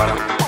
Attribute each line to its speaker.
Speaker 1: Voilà.